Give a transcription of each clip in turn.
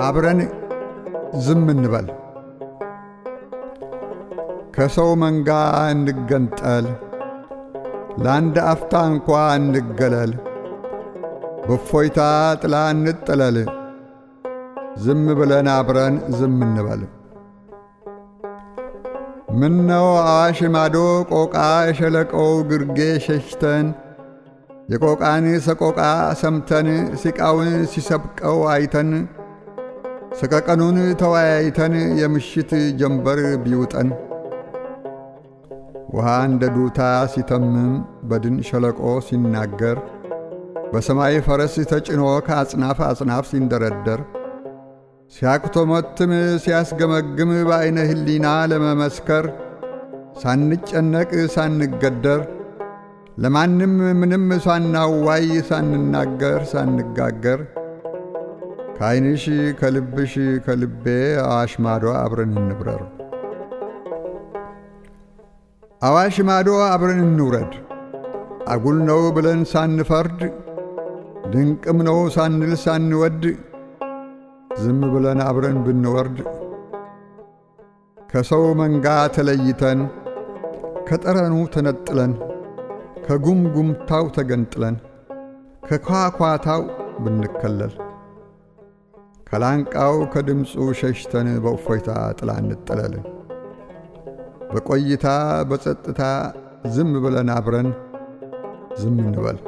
አብረን ዝም እንበል። ከሰው መንጋ እንገንጠል፣ ለአንድ አፍታ እንኳ እንገለል፣ በእፎይታ ጥላ እንጠለል፣ ዝም ብለን አብረን ዝም እንበል። ምነው አዋሽ ማዶ ቆቃ የሸለቆው ግርጌ ሸሽተን የቆቃን ሰቆቃ ሰምተን ሲቃውን ሲሰብቀው አይተን ሰቀቀኑን ተወያይተን የምሽት ጀንበር ቢውጠን። ውሃ እንደ ዱታ ሲተምም በድን ሸለቆ ሲናገር በሰማይ ፈረስ ተጭኖ ከአጽናፍ አጽናፍ ሲንደረደር ሲያክቶመትም ሲያስገመግም በዐይነ ሕሊና ለመመስከር ሳንጨነቅ ሳንገደር ለማንም ምንም ሳናዋይ ሳንናገር ሳንጋገር ከዐይንሽ ከልብሽ ከልቤ አዋሽ ማዶ አብረን እንብረር። አዋሽ ማዶ አብረን እንውረድ። አጉል ነው ብለን ሳንፈርድ ድንቅም ነው ሳንል ሳንወድ ዝም ብለን አብረን ብንወርድ ከሰው መንጋ ተለይተን ከጠረኑ ተነጥለን ከጉምጉምታው ተገንጥለን ከኳኳታው ብንከለል ከላንቃው ከድምፁ ሸሽተን በእፎይታ ጥላ እንጠለል። በቆይታ በጸጥታ ዝም ብለን አብረን ዝም እንበል።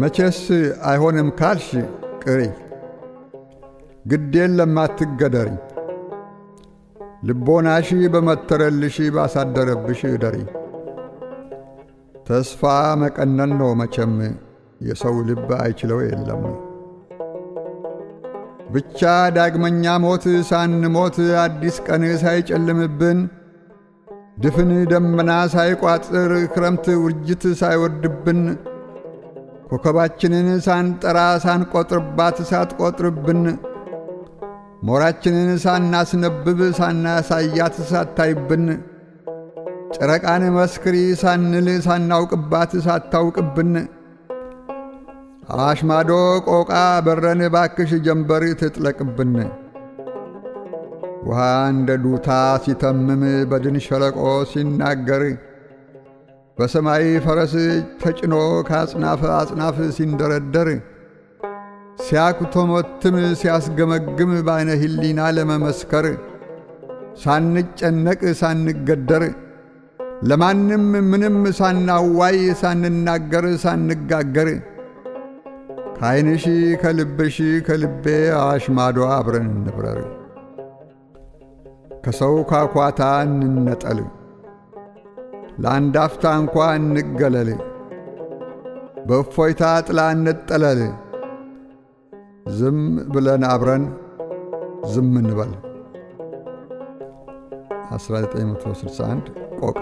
መቼስ አይሆንም ካልሽ ቅሪ፣ ግዴን ለማትገደሪ ልቦናሽ በመተረልሽ ባሳደረብሽ እደሪ። ተስፋ መቀነን ነው መቼም የሰው ልብ አይችለው የለም። ብቻ ዳግመኛ ሞት ሳንሞት አዲስ ቀን ሳይጨልምብን ድፍን ደመና ሳይቋጥር ክረምት ውርጅት ሳይወርድብን ኮከባችንን ሳንጠራ ሳንቆጥርባት ሳትቆጥርብን ሞራችንን ሳናስነብብ ሳናሳያት ሳታይብን ጨረቃን መስክሪ ሳንል ሳናውቅባት ሳታውቅብን አዋሽ ማዶ ቆቃ በረን ባክሽ ጀንበር ትጥለቅብን። ውሃ እንደ ዱታ ሲተምም በድን ሸለቆ ሲናገር። በሰማይ ፈረስ ተጭኖ ከአጽናፍ አጽናፍ ሲንደረደር። ሲያኩቶመትም ሲያስገመግም በዐይነ ሕሊና ለመመስከር። ሳንጨነቅ ሳንገደር ለማንም ምንም ሳናዋይ ሳንናገር ሳንጋገር ከዐይንሽ ከልብሽ ከልቤ አዋሽ ማዶ አብረን እንብረር። ከሰው ኳኳታ እንነጠል፣ ለአንድ አፍታ እንኳ እንገለል፣ በእፎይታ ጥላ እንጠለል። ዝም ብለን አብረን ዝም እንበል። 1961 ቆቃ